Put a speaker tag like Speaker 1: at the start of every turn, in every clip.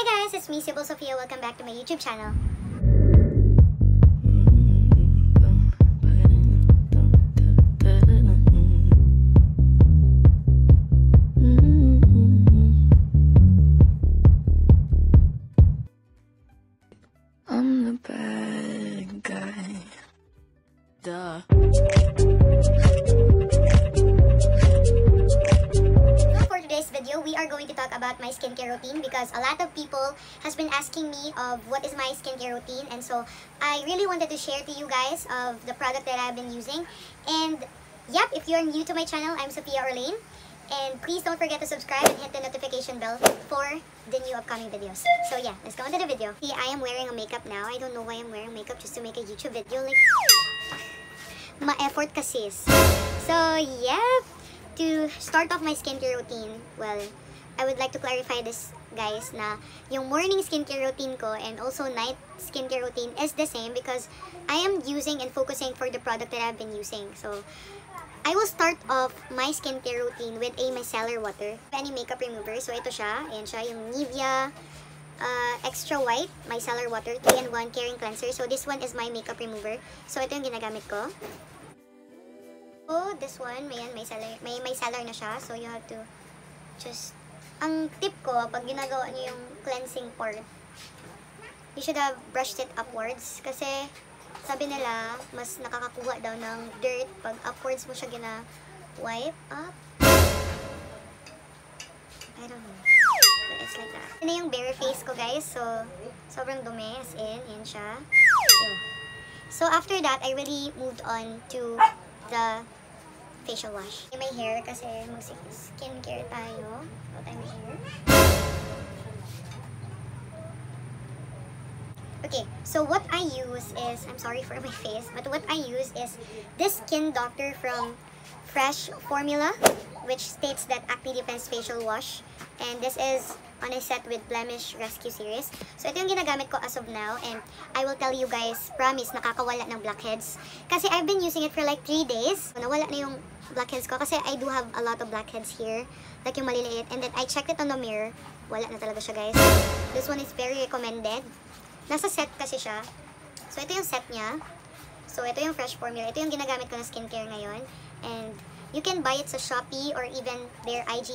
Speaker 1: Hey guys, it's me, Sybil Sophia. Welcome back to my YouTube channel. Skincare routine because a lot of people has been asking me of what is my skincare routine and so I really wanted to share to you guys of the product that I've been using. And yep, if you're new to my channel, I'm Sophia Orlane. And please don't forget to subscribe and hit the notification bell for the new upcoming videos. So yeah, let's go into the video. See, I am wearing a makeup now. I don't know why I'm wearing makeup just to make a YouTube video. Like, ma-effort kasi. So yeah, to start off my skincare routine, well, I would like to clarify this guys na yung morning skincare routine ko and also night skincare routine is the same because I am using and focusing for the product that I've been using. So, I will start off my skincare routine with a micellar water. Any makeup remover. So, ito siya. Ayan siya. Yung Nivea uh, Extra White Micellar Water 3-in-1 Caring Cleanser. So, this one is my makeup remover. So, ito yung ginagamit ko. So, this one, may, may, micellar, may micellar na siya. So, you have to just... Ang tip ko, pag ginagawa niyo yung cleansing part, you should have brushed it upwards. Kasi, sabi nila, mas nakakakuha daw ng dirt pag upwards mo siya gina-wipe up. I don't know. It's like that. Ito na yung bare face ko, guys. So, sobrang dumi. As in, yan siya. So, after that, I really moved on to the facial wash. My hair, kasi mag-skincare tayo. What I'm here. Okay, so what I use is, I'm sorry for my face, but what I use is this Skin Doctor from Fresh Formula, which states that Acne Defense Facial Wash. And this is on a set with Blemish Rescue Series. So ito yung ginagamit ko as of now and I will tell you guys, promise, nakakawala ng blackheads. Kasi I've been using it for like 3 days. Nawala na yung blackheads ko kasi I do have a lot of blackheads here. Like yung maliliit. And then I checked it on the mirror. Wala na talaga siya guys. This one is very recommended. Nasa set kasi siya. So, ito yung set niya. So, ito yung fresh formula. Ito yung ginagamit ko na skincare ngayon. And, you can buy it sa Shopee or even their IG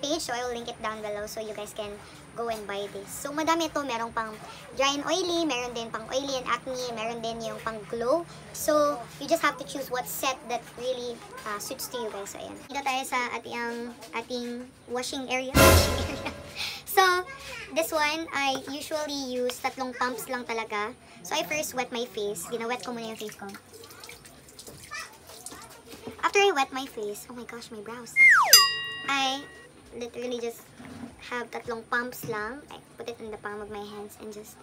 Speaker 1: page. So, I will link it down below so you guys can go and buy this. So, madami ito. Merong pang dry and oily. Meron din pang oily and acne. Meron din yung pang glow. So, you just have to choose what set that really uh, suits to you guys. So, ayan. Dito tayo sa ating, ating washing area. So, this one, I usually use tatlong pumps lang talaga. So, I first wet my face. Ginawet ko muna yung face ko. After I wet my face, oh my gosh, my brows. I literally just have tatlong pumps lang. I put it in the palm of my hands and just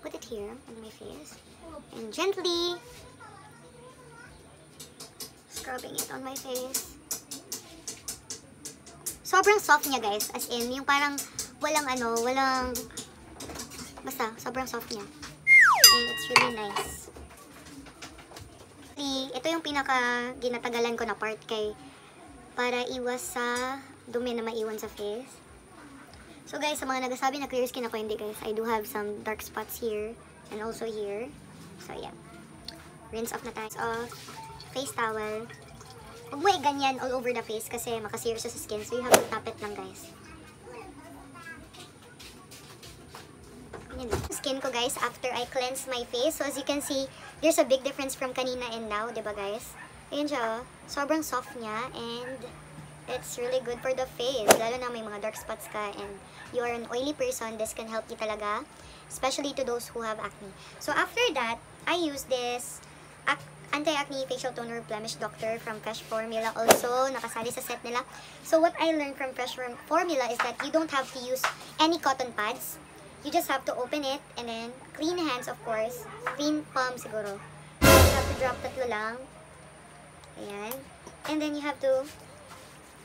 Speaker 1: put it here on my face. And gently scrubbing it on my face. Sobrang soft niya guys. As in, yung parang walang ano, walang... Basta, sobrang soft niya. And it's really nice. See, ito yung pinaka ginatagalan ko na part kay para iwas sa dumi na maiwan sa face. So guys, sa mga nagsasabi na clear skin ako, hindi guys. I do have some dark spots here and also here. So yeah. Rinse off na tayo. Off. Face towel. Huwag mo ganyan all over the face kasi makasir siya sa skin. So you have to tap it lang guys. Lang. Skin ko guys after I cleanse my face. So as you can see, there's a big difference from kanina and now. ba diba guys? Ayun siya. oh. Sobrang soft niya and it's really good for the face. Lalo na may mga dark spots ka and you are an oily person, this can help you talaga. Especially to those who have acne. So after that, I use this ac anti-acne facial toner blemish doctor from Fresh Formula also nakasali sa set nila so what I learned from Fresh Formula is that you don't have to use any cotton pads you just have to open it and then clean hands of course. Clean palm siguro. You have to drop tatlo lang ayan. And then you have to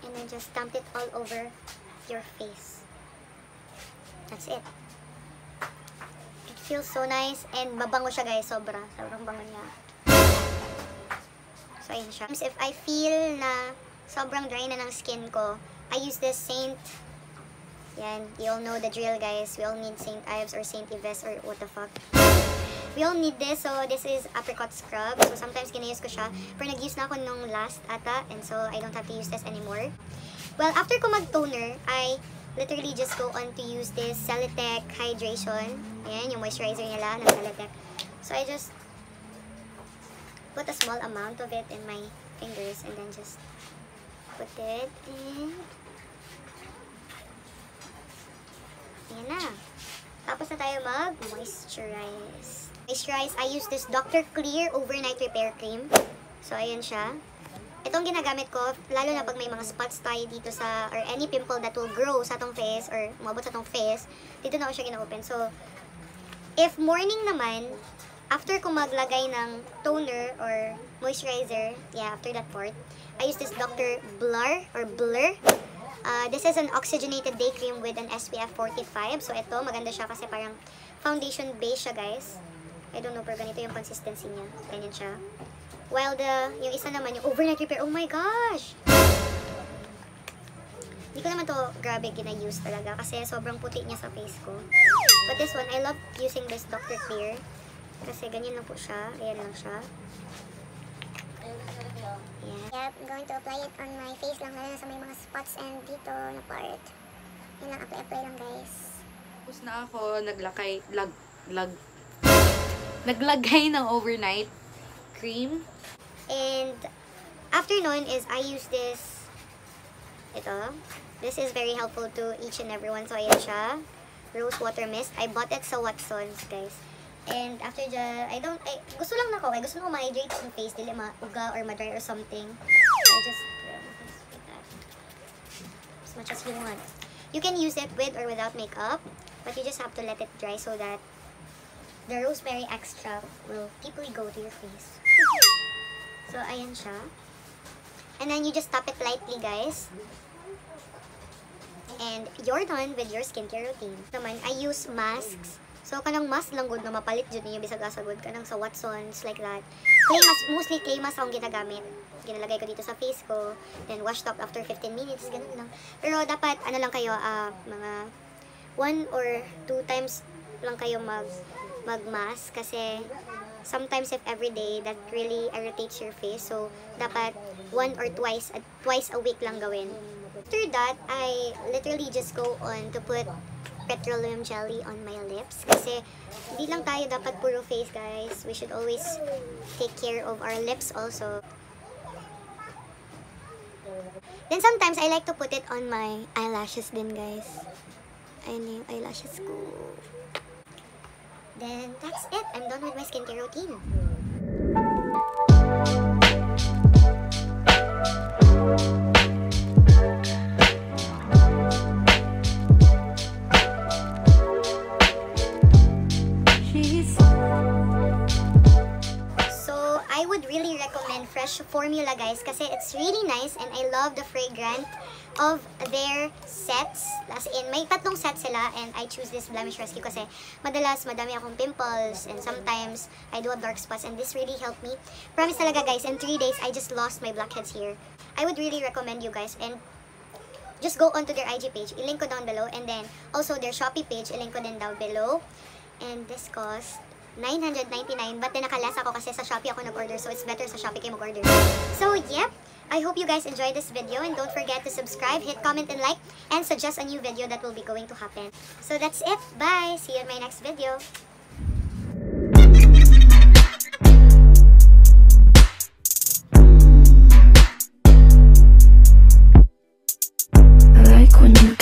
Speaker 1: and then just dump it all over your face. That's it. It feels so nice and mabango siya guys. Sobra. Sobrang bango niya. So, ayan siya. If I feel na sobrang dry na ng skin ko, I use this Saint, Yan, you all know the drill guys. We all need St. Ives or St. Yves or what the fuck. We all need this. So, this is apricot scrub. So, sometimes ginayos ko siya. Pero nag-use na ako nung last ata. And so, I don't have to use this anymore. Well, after ko mag-toner, I literally just go on to use this Celatec Hydration. Ayan, yung moisturizer nila ng Celatec. So, I just put a small amount of it in my fingers and then just put it in. Ayan na. Tapos na tayo mag-moisturize. Moisturize, I use this Dr. Clear Overnight Repair Cream. So, ayan siya. Itong ginagamit ko, lalo na pag may mga spots tayo dito sa, or any pimple that will grow sa tong face, or umabot sa tong face, dito na ako siya gina-open. So, if morning naman, after ko maglagay ng toner or moisturizer, yeah, after that part, I use this Dr. Blur, or Blur. Uh, this is an oxygenated day cream with an SPF 45. So, ito, maganda siya kasi parang foundation base siya, guys. I don't know, pero ganito yung consistency niya. Ganyan siya. While the, yung isa naman, yung overnight repair, oh my gosh! Hindi ko naman to grabe gina-use talaga kasi sobrang puti niya sa face ko. But this one, I love using this Dr. Clear. Kasi ganyan lang po siya. Ayan lang siya.
Speaker 2: Going to apply it on my face lang, lalo na sa may mga spots and dito na part. Yun lang, apply-apply lang guys.
Speaker 3: Tapos na ako naglakay, lag, lag, naglagay ng overnight cream.
Speaker 1: And after nun is I use this ito. This is very helpful to each and everyone. So, ayan siya. Rose Water Mist. I bought it sa Watsons, guys. And after the, I don't, I, gusto lang na ko, eh. gusto ko ma-hydrate yung face, dili ma-uga or ma-dry or something. I just, like that. As much as you want. You can use it with or without makeup, but you just have to let it dry so that the rosemary extract will deeply go to your face. so, ayan siya. And then you just tap it lightly, guys. And you're done with your skincare routine. Naman, I use masks. So, kanang mask lang good na mapalit dyan niyo bisag asagod kanang sa Watsons, like that. Clay mostly clay mask akong ginagamit. Ginalagay ko dito sa face ko. Then, washed up after 15 minutes, ganun lang. Pero, dapat, ano lang kayo, ah, mga one or two times lang kayo mag mag-mask kasi sometimes if every day that really irritates your face so dapat one or twice uh, twice a week lang gawin after that I literally just go on to put petroleum jelly on my lips. Kasi hindi lang tayo dapat puro face guys. We should always take care of our lips also. Then sometimes I like to put it on my eyelashes din guys. Ayun yung eyelashes ko. Then that's it. I'm done with my skincare routine. Guys, kasi it's really nice and I love the fragrance of their sets. As in, may tatlong sets sila and I choose this Blemish Rescue kasi madalas madami akong pimples and sometimes I do have dark spots and this really helped me. Promise talaga guys, in 3 days, I just lost my blackheads here. I would really recommend you guys and just go onto their IG page. I-link ko down below and then also their Shopee page, i-link ko din down below. And this cost 999 but then nakalasa ako kasi sa Shopee ako nag-order so it's better sa Shopee kayo mag-order. So, yep. I hope you guys enjoyed this video and don't forget to subscribe, hit comment and like, and suggest a new video that will be going to happen. So that's it. Bye! See you in my next video. when you